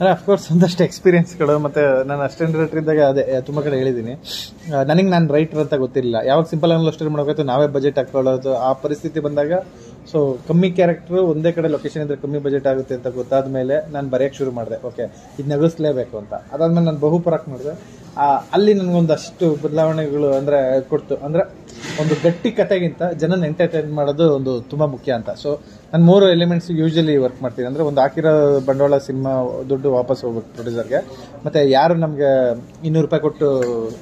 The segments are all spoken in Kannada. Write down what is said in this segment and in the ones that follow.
ಅಲ್ಲ ಅಫ್ಕೋರ್ಸ್ ಒಂದಷ್ಟು ಎಕ್ಸ್ಪೀರಿಯನ್ಸ್ಗಳು ಮತ್ತು ನಾನು ಅಸ್ಟೆಂಟ್ ಡೈರೆಕ್ಟರ್ ಇದ್ದಾಗ ಅದೇ, ತುಂಬ ಕಡೆ ಹೇಳಿದ್ದೀನಿ ನನಗೆ ನಾನು ರೈಟರ್ ಅಂತ ಗೊತ್ತಿರಲಿಲ್ಲ. ಯಾವಾಗ ಸಿಂಪಲ್ ಆಗಿ ಅಷ್ಟೇ ಮಾಡೋಕೆ ನಾವೇ ಬಜೆಟ್ ಹಾಕ್ಕೊಳ್ಳೋದು. ಆ ಪರಿಸ್ಥಿತಿ ಬಂದಾಗ ಸೊ ಕಮ್ಮಿ ಕ್ಯಾರೆಕ್ಟ್ರು ಒಂದೇ ಕಡೆ ಲೊಕೇಶನ್ ಇದ್ದರೆ ಕಮ್ಮಿ ಬಜೆಟ್ ಆಗುತ್ತೆ ಅಂತ ಗೊತ್ತಾದ ಮೇಲೆ ನಾನು ಬರೆಯೋಕ್ಕೆ ಶುರು ಮಾಡಿದೆ. ಓಕೆ ಇದು ನಗಿಸ್ಲೇಬೇಕು ಅಂತ. ಅದಾದಮೇಲೆ ನಾನು ಬಹುಪರಾಕ್ ಮಾಡಿದೆ. ಅಲ್ಲಿ ನನಗೊಂದಷ್ಟು ಬದಲಾವಣೆಗಳು ಅಂದರೆ ಕೊಡ್ತು. ಅಂದರೆ ಒಂದು ಗಟ್ಟಿ ಕತೆಗಿಂತ ಜನನ ಎಂಟರ್ಟೈನ್ ಮಾಡೋದು ಒಂದು ತುಂಬ ಮುಖ್ಯ ಅಂತ. ಸೊ ನಾನು ಮೂರು ಎಲಿಮೆಂಟ್ಸ್ ಯೂಶಲಿ ವರ್ಕ್ ಮಾಡ್ತೀನಿ. ಅಂದರೆ ಒಂದು ಹಾಕಿರೋ ಬಂಡವಾಳ ಸಿನಿಮಾ ದುಡ್ಡು ವಾಪಸ್ ಹೋಗ್ಬೇಕು ಪ್ರೊಡ್ಯೂಸರ್ಗೆ ಮತ್ತು ಯಾರು ನಮಗೆ ಇನ್ನೂರು ರೂಪಾಯಿ ಕೊಟ್ಟು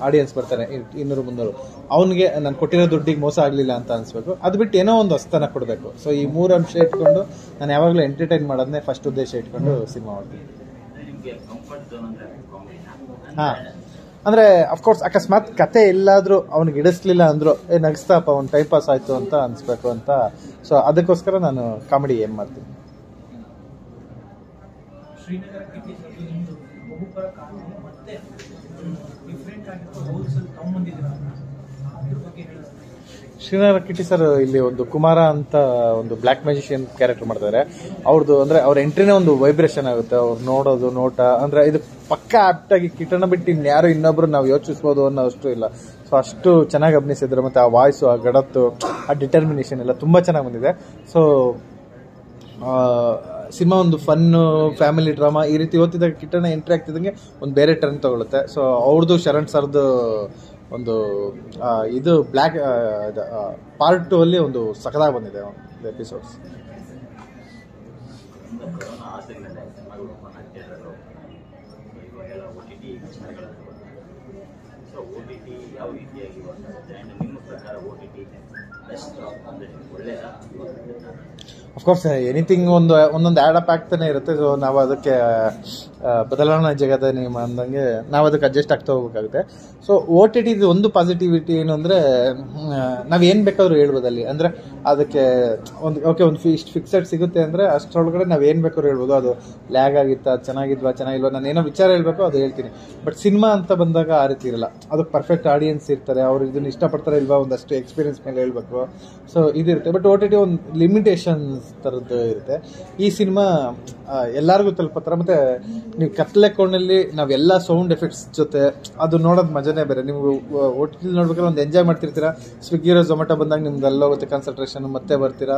ಆಡಿಯನ್ಸ್ ಬರ್ತಾರೆ ಇನ್ನೂರು ಮುನ್ನೂರು. ಅವನಿಗೆ ನಾನು ಕೊಟ್ಟಿರೋ ದುಡ್ಡಿಗೆ ಮೋಸ ಆಗಲಿಲ್ಲ ಅಂತ ಅನಿಸ್ಬೇಕು. ಅದು ಬಿಟ್ಟು ಏನೋ ಒಂದು ಹೊಸ್ತನ ಕೊಡಬೇಕು. ಸೊ ಈ ಮೂರು ಅಂಶ ಇಟ್ಕೊಂಡು ನಾನು ಯಾವಾಗಲೂ ಎಂಟರ್ಟೈನ್ ಮಾಡೋದನ್ನೇ ಫಸ್ಟ್ ಉದ್ದೇಶ ಇಟ್ಕೊಂಡು ಸಿನಿಮಾ ಮಾಡ್ತೀನಿ. ಹಾ. ಅಂದ್ರೆ ಅಫ್ಕೋರ್ಸ್ ಅಕಸ್ಮಾತ್ ಕತೆ ಎಲ್ಲಾದ್ರೂ ಅವ್ನಿಗೆ ಇಡಿಸ್ಲಿಲ್ಲ ಅಂದ್ರು, ಏ, ನಗಿಸ್ತಾಪ, ಅವ್ನು ಟೈಮ್ ಪಾಸ್ ಆಯ್ತು ಅಂತ ಅನ್ಸ್ಬೇಕು ಅಂತ. ಸೊ ಅದಕ್ಕೋಸ್ಕರ ನಾನು ಕಾಮಿಡಿ ಏನ್ ಮಾಡ್ತೀನಿ. ಶ್ರೀನಗರ ಶ್ರೀನಗರ ಕಿಟ್ಟಿ ಸರ್, ಇಲ್ಲಿ ಒಂದು ಕುಮಾರ ಅಂತ ಒಂದು ಬ್ಲ್ಯಾಕ್ ಮ್ಯಾಜಿಷಿಯನ್ ಕ್ಯಾರೆಕ್ಟರ್ ಮಾಡ್ತಾರೆ. ಅವ್ರದ್ದು ಅಂದ್ರೆ ಅವ್ರ ಎಂಟ್ರಿನೇ ಒಂದು ವೈಬ್ರೇಷನ್ ಆಗುತ್ತೆ. ಅವ್ರು ನೋಡೋದು, ನೋಟ, ಅಂದ್ರೆ ಇದು ಪಕ್ಕ ಆಪ್ಟ್ ಆಗಿ ಕಿಟನ ಬಿಟ್ಟು ಇನ್ಯಾರು ಇನ್ನೊಬ್ರು ನಾವು ಯೋಚಿಸ್ಬೋದು ಅನ್ನೋ ಅಷ್ಟು ಇಲ್ಲ. ಸೊ ಅಷ್ಟು ಚೆನ್ನಾಗಿ ಅಭಿನಯಿಸಿದ್ರು ಮತ್ತೆ ಆ ವಾಯ್ಸು ಆ ಗಡತ್ತು, ಆ ಡಿಟರ್ಮಿನೇಷನ್ ಎಲ್ಲ ತುಂಬಾ ಚೆನ್ನಾಗಿ ಬಂದಿದೆ. ಸೊ ಸಿನಿಮಾ ಒಂದು ಫನ್ ಫ್ಯಾಮಿಲಿ ಡ್ರಾಮಾ ಈ ರೀತಿ ಓದ್ತಿದ್ದಾಗ ಕಿಟ್ಟಣ ಎಂಟ್ರಿ ಆಗ್ತಿದ್ದಂಗೆ ಒಂದು ಬೇರೆ ಟರ್ನ್ ತಗೊಳುತ್ತೆ. ಸೊ ಅವ್ರದ್ದು ಶರಣ್ ಸರ್ದು ಒಂದು ಇದು ಬ್ಲ್ಯಾಕ್ ಪಾರ್ಟ್ ಟು ಅಲ್ಲಿ ಒಂದು ಸಖದಾಗಿ ಬಂದಿದೆ ಎಪಿಸೋಡ್ಸ್ ಯಾವ ರೀತಿಯಾಗಿ ಪ್ರಕಾರ ಅಫ್ಕೋರ್ಸ್ ಎನಿಥಿಂಗ್ ಒಂದು ಒಂದೊಂದು ಆ್ಯಡ್ ಅಪ್ ಆಗ್ತಾನೆ ಇರುತ್ತೆ. ಸೊ ನಾವು ಅದಕ್ಕೆ ಆ, ಬದಲಾವಣೆ ಜಗದ ನಿಮ್ಮ ಅಂದಂಗೆ ನಾವು ಅದಕ್ಕೆ ಅಡ್ಜಸ್ಟ್ ಆಗ್ತಾ ಹೋಗ್ಬೇಕಾಗುತ್ತೆ. ಸೊ ಓ ಟಿ ಟಿ ಒಂದು ಪಾಸಿಟಿವಿಟಿ ಏನು ಅಂದರೆ ನಾವು ಏನು ಬೇಕಾದ್ರೂ ಹೇಳ್ಬೋದು ಅಲ್ಲಿ. ಅಂದರೆ ಅದಕ್ಕೆ ಒಂದು ಓಕೆ ಒಂದು ಇಷ್ಟು ಫಿಕ್ಸೆಡ್ ಸಿಗುತ್ತೆ ಅಂದರೆ ಅಷ್ಟರೊಳಗಡೆ ನಾವು ಏನು ಬೇಕಾದ್ರೂ ಹೇಳ್ಬೋದು. ಅದು ಲ್ಯಾಗ್ ಆಗಿತ್ತಾ ಚೆನ್ನಾಗಿದ್ವಾ ಚೆನ್ನಾಗಿಲ್ವಾ ನಾನು ಏನೋ ವಿಚಾರ ಹೇಳಬೇಕು ಅದು ಹೇಳ್ತೀನಿ. ಬಟ್ ಸಿನಿಮಾ ಅಂತ ಬಂದಾಗ ಆ ರೀತಿ ಇರಲ್ಲ. ಅದು ಪರ್ಫೆಕ್ಟ್ ಆಡಿಯನ್ಸ್ ಇರ್ತಾರೆ ಅವ್ರು ಇದನ್ನ ಇಷ್ಟಪಡ್ತಾರೆ ಇಲ್ವಾ ಒಂದಷ್ಟು ಎಕ್ಸ್ಪೀರಿಯನ್ಸ್ ಮೇಲೆ ಹೇಳ್ಬೇಕು ಸೊ ಇದಿರುತ್ತೆ. ಬಟ್ ಒ ಟಿ ಒಂದು ಲಿಮಿಟೇಷನ್ಸ್ ಥರದ್ದು ಇರುತ್ತೆ. ಈ ಸಿನಿಮಾ ಎಲ್ಲರಿಗೂ ತಲುಪತ್ತರ ಮತ್ತೆ ನೀವು ಕತ್ಲೆ ಕೋಣಲ್ಲಿ ನಾವೆಲ್ಲ ಸೌಂಡ್ ಎಫೆಕ್ಟ್ಸ್ ಜೊತೆ ಅದು ನೋಡೋದು ಮಜಾನೇ ಬೇರೆ. ನೀವು ಹೋಟೆಲ್ ನೋಡ್ಬೇಕಾದ್ರೆ ಒಂದು ಎಂಜಾಯ್ ಮಾಡ್ತಿರ್ತೀರಾ. ಸ್ವಿಗ್ಗಿರೋ ಝೊಮ್ಯಾಟೊ ಬಂದಾಗ ನಿಮ್ದು ಅಲ್ಲೋಗುತ್ತೆ ಕಾನ್ಸಂಟ್ರೇಷನ್ ಮತ್ತೆ ಬರ್ತೀರಾ.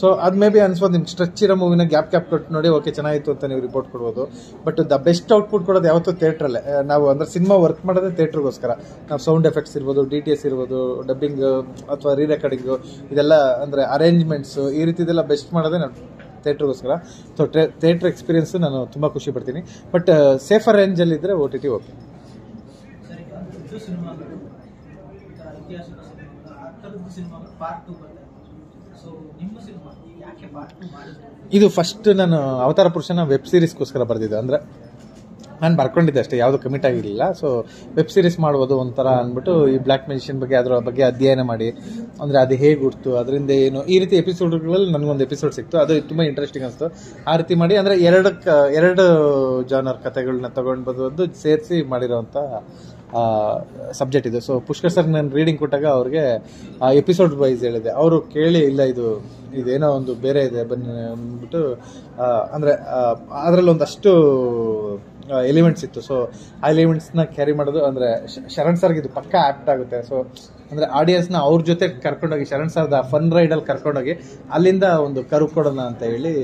ಸೊ ಅದು ಮೇ ಬಿ ಅನ್ಸ್ಬೋದು. ನಿಮ್ಗೆ ಸ್ಟ್ರೆಚ್ ಇರೋ ಮೂವಿನ ಗ್ಯಾಪ್ ಗ್ಯಾಪ್ ಕೊಟ್ಟು ನೋಡಿ ಓಕೆ ಚೆನ್ನಾಗಿತ್ತು ಅಂತ ನೀವು ರಿಪೋರ್ಟ್ ಕೊಡ್ಬೋದು. ಬಟ್ ದ ಬೆಸ್ಟ್ ಔಟ್ಪುಟ್ ಕೊಡೋದು ಯಾವತ್ತೂ ಥಿಯೇಟ್ರಲ್ಲೇ ನಾವು ಅಂದ್ರೆ ಸಿನಿಮಾ ವರ್ಕ್ ಮಾಡೋದೇ ಥಿಯೇಟ್ರಿಗೋಸ್ಕರ ನಾವು ಸೌಂಡ್ ಎಫೆಕ್ಟ್ಸ್ ಇರ್ಬೋದು ಡಿ ಟಿ ಎಸ್ ಇರ್ಬೋದು ಡಬ್ಬಿಂಗ್ ಅಥವಾ ರೀ ರೆಕಾರ್ಡಿಂಗು ಇದೆಲ್ಲ ಅಂದರೆ ಅರೇಂಜ್ಮೆಂಟ್ಸು ಈ ರೀತಿದೆಲ್ಲ ಬೆಸ್ಟ್ ಮಾಡೋದೇ ನಾವು ಥಿಯೇಟ್ರಿಗೋಸ್ಕರ. ಸೊ ಥಿಯೇಟ್ರ್ ಎಕ್ಸ್ಪೀರಿಯನ್ಸ್ ನಾನು ತುಂಬ ಖುಷಿ ಪಡ್ತೀನಿ. ಬಟ್ ಸೇಫರ್ ರೇಂಜಲ್ಲಿ ಇದ್ದರೆ ಓ ಟಿ ಟಿ ಓಕೆ. ಇದು ಫಸ್ಟ್ ನಾನು, ಅವತಾರ ಪುರುಷನ ವೆಬ್ ಸೀರೀಸ್ಗೋಸ್ಕರ ಬರೆದಿದ್ದೆ. ಅಂದರೆ ನಾನು ಬರ್ಕೊಂಡಿದ್ದೆ ಅಷ್ಟೇ, ಯಾವುದು ಕಮಿಟ್ ಆಗಿರಲಿಲ್ಲ. ಸೊ ವೆಬ್ ಸೀರೀಸ್ ಮಾಡ್ಬೋದು ಒಂಥರ ಅಂದ್ಬಿಟ್ಟು ಈ ಬ್ಲ್ಯಾಕ್ ಮೆಜಿಷಿಯನ್ ಬಗ್ಗೆ, ಅದರ ಬಗ್ಗೆ ಅಧ್ಯಯನ ಮಾಡಿ. ಅಂದರೆ ಅದು ಹೇಗೆ ಹುಡ್ತು ಅದರಿಂದ ಏನು, ಈ ರೀತಿ ಎಪಿಸೋಡ್ಗಳಲ್ಲಿ ನನಗೊಂದು ಎಪಿಸೋಡ್ ಸಿಕ್ತು. ಅದು ತುಂಬ ಇಂಟ್ರೆಸ್ಟಿಂಗ್ ಅನಿಸ್ತು. ಆ ರೀತಿ ಮಾಡಿ, ಅಂದರೆ ಎರಡು ಎರಡು ಜಾನರ್ ಕಥೆಗಳನ್ನ ತಗೊಂಡು ಬಂದು ಸೇರಿಸಿ ಮಾಡಿರೋವಂಥ ಸಬ್ಜೆಕ್ಟ್ ಇದು. ಸೊ ಪುಷ್ಕರ್ ಸರ್ ನಾನು ರೀಡಿಂಗ್ ಕೊಟ್ಟಾಗ ಅವ್ರಿಗೆ ಎಪಿಸೋಡ್ ವೈಸ್ ಹೇಳಿದೆ. ಅವರು ಕೇಳಿ, ಇಲ್ಲ ಇದು, ಇದೇನೋ ಒಂದು ಬೇರೆ ಇದೆ, ಬನ್ನಿ ಅಂದ್ಬಿಟ್ಟು ಅಂದ್ರೆ ಅದರಲ್ಲಿ ಒಂದಷ್ಟು ಎಲಿಮೆಂಟ್ಸ್ ಇತ್ತು. ಸೊ ಆ ಎಲಿಮೆಂಟ್ಸ್ನ ಕ್ಯಾರಿ ಮಾಡೋದು ಅಂದ್ರೆ ಶರಣ್ ಸರ್ಗೆ ಇದು ಪಕ್ಕ ಆಕ್ಟ್ ಆಗುತ್ತೆ. ಸೊ ಅಂದ್ರೆ ಆಡಿಯನ್ಸ್ನ ಅವ್ರ ಜೊತೆ ಕರ್ಕೊಂಡೋಗಿ, ಶರಣ್ ಸರ್ದ ಫನ್ ರೈಡಲ್ಲಿ ಕರ್ಕೊಂಡೋಗಿ ಅಲ್ಲಿಂದ ಒಂದು ಕರು ಕೊಡೋಣ ಅಂತ ಹೇಳಿ